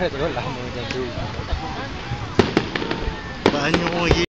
Pada tu lah macam tu. Banyak lagi.